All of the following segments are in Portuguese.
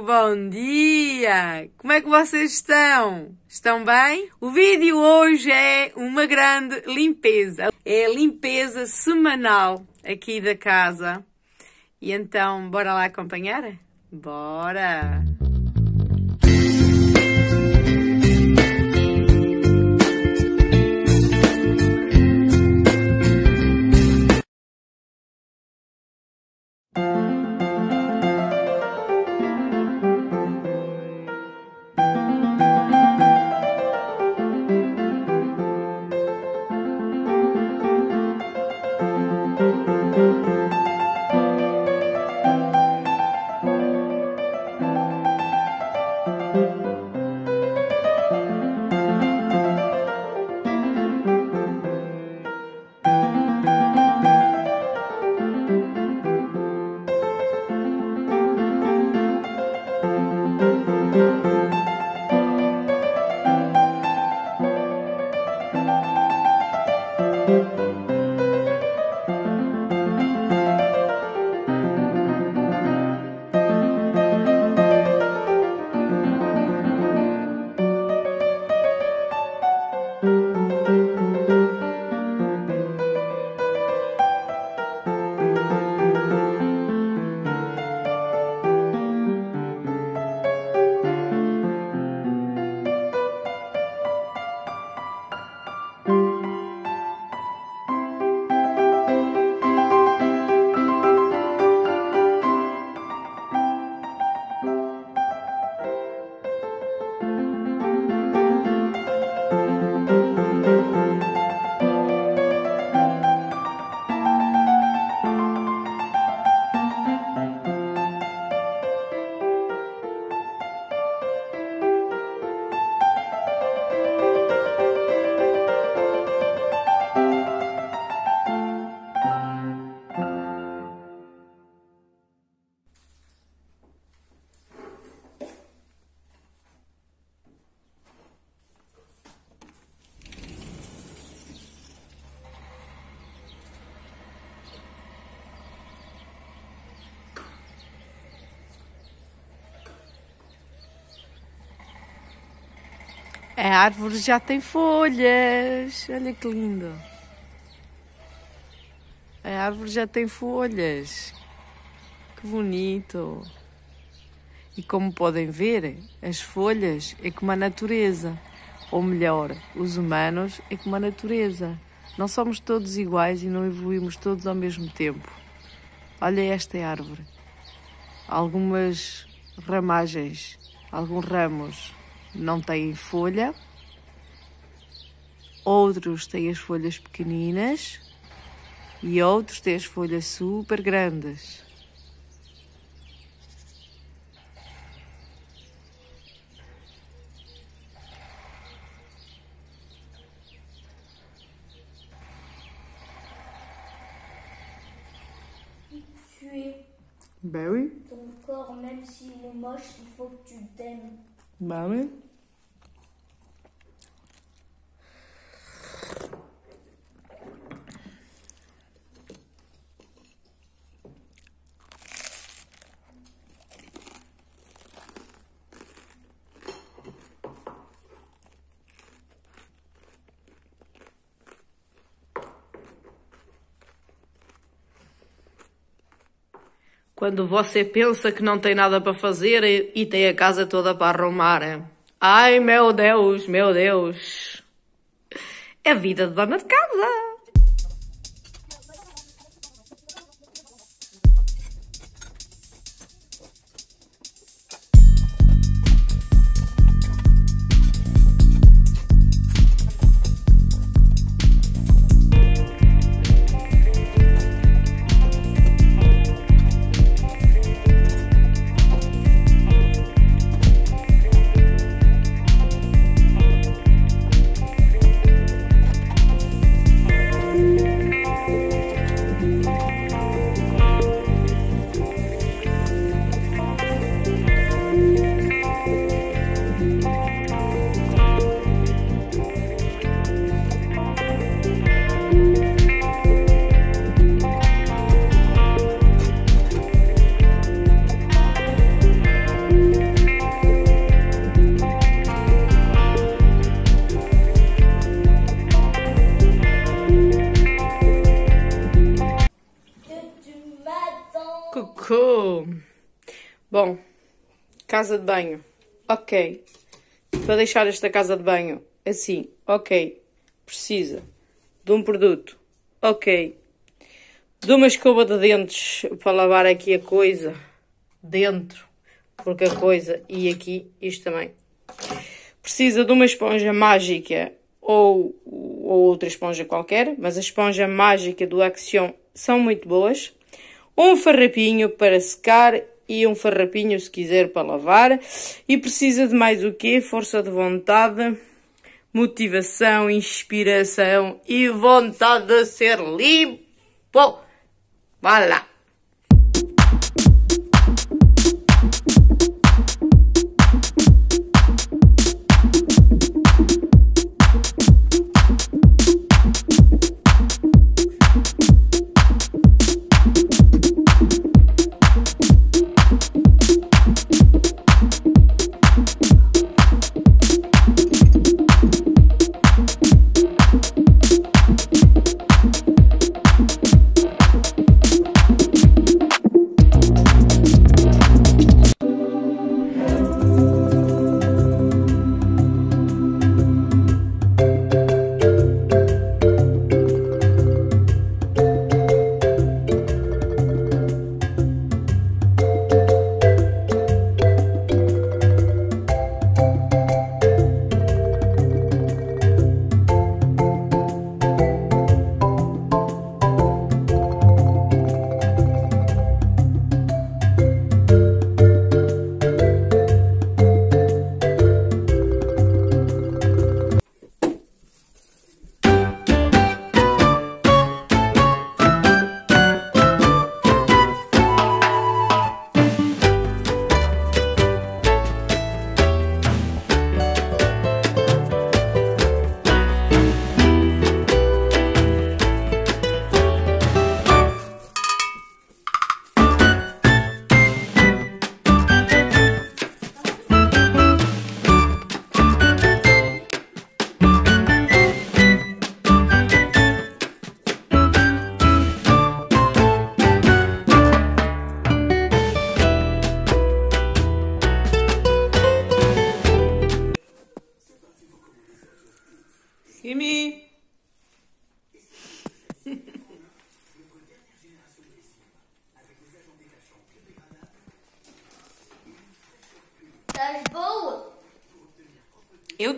Bom dia! Como é que vocês estão? Estão bem? O vídeo hoje é uma grande limpeza. É a limpeza semanal aqui da casa. E então, bora lá acompanhar? Bora! A árvore já tem folhas. Olha que lindo. A árvore já tem folhas. Que bonito. E como podem ver, as folhas é como a natureza. Ou melhor, os humanos é como a natureza. Não somos todos iguais e não evoluímos todos ao mesmo tempo. Olha esta árvore. Algumas ramagens, alguns ramos não têm folha, outros têm as folhas pequeninas e outros têm as folhas super grandes. Ben oui, ton corps, même s'il est moche, il faut que tu t'aimes. ben oui. Quando você pensa que não tem nada para fazer e, e tem a casa toda para arrumar. Ai meu Deus, meu Deus. É vida de dona de casa. Bom, casa de banho. Ok. Para deixar esta casa de banho assim, ok. Precisa de um produto. Ok. De uma escova de dentes para lavar aqui a coisa dentro, porque a coisa e aqui isto também. Precisa de uma esponja mágica ou, ou outra esponja qualquer, mas a esponja mágica do Action são muito boas. Um farrapinho para secar e um farrapinho se quiser para lavar. E precisa de mais o quê? Força de vontade, motivação, inspiração e vontade de ser limpo. Vá lá!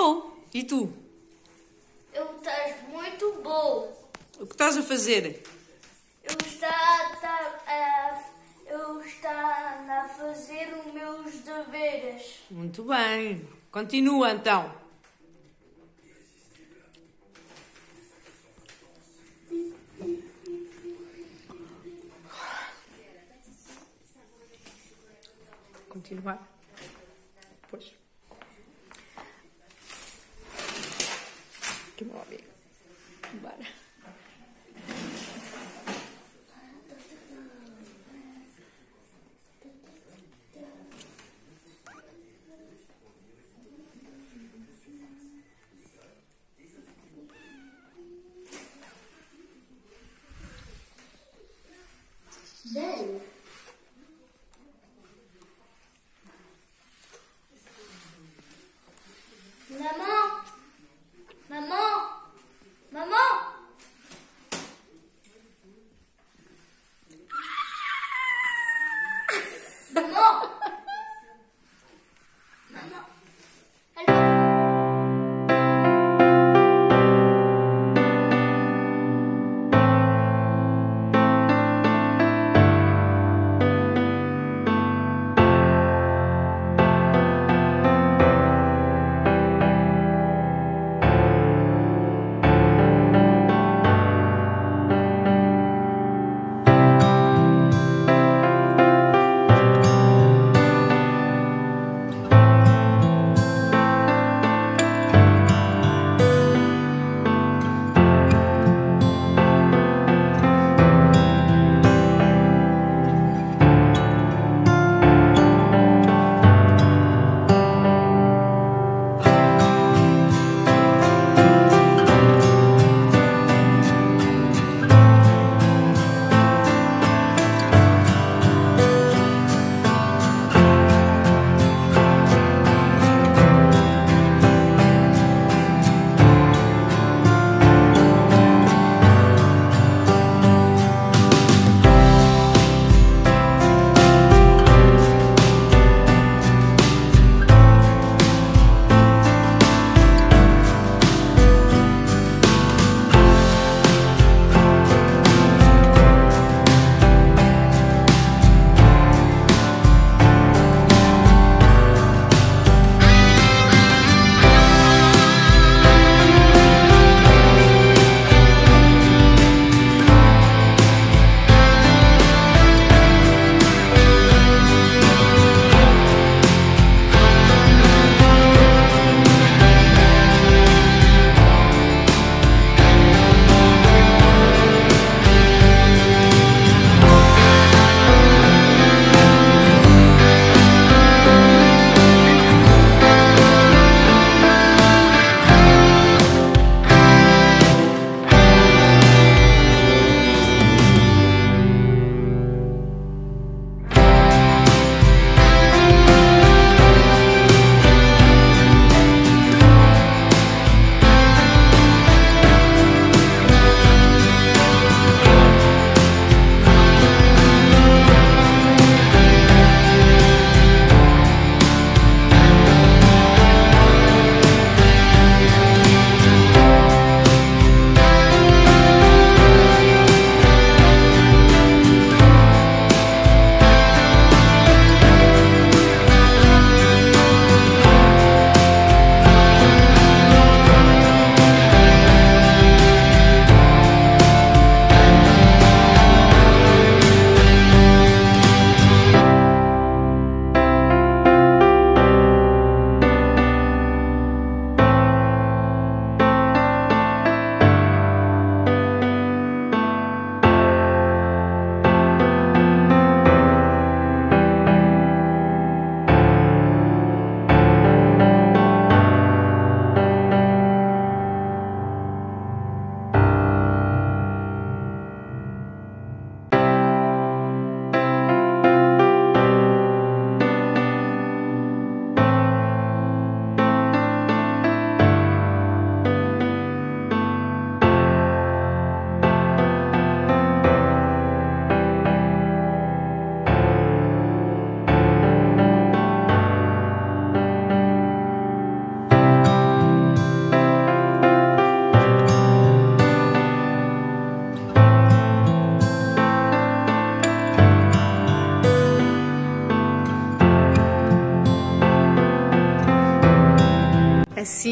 Estou. E tu? Eu estás muito boa. O que estás a fazer? Eu está, está, a, eu está a fazer os meus deveres. Muito bem. Continua então. Continuar. Pois. Meu amigo. Bora.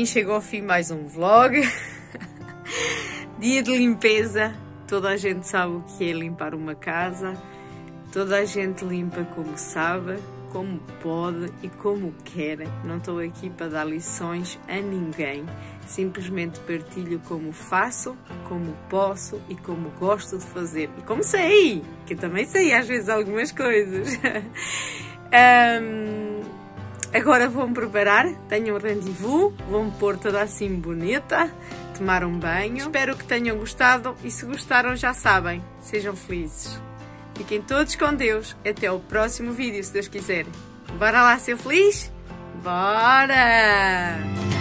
Chegou ao fim mais um vlog. Dia de limpeza. Toda a gente sabe o que é limpar uma casa. Toda a gente limpa como sabe, como pode e como quer. Não estou aqui para dar lições a ninguém. Simplesmente partilho como faço, como posso e como gosto de fazer. E como sei, que também sei às vezes algumas coisas. um, agora vou-me preparar, tenho um rendezvous, vou-me pôr toda assim bonita, tomar um banho. Espero que tenham gostado e se gostaram já sabem, sejam felizes. Fiquem todos com Deus. Até o próximo vídeo, se Deus quiser. Bora lá ser feliz? Bora!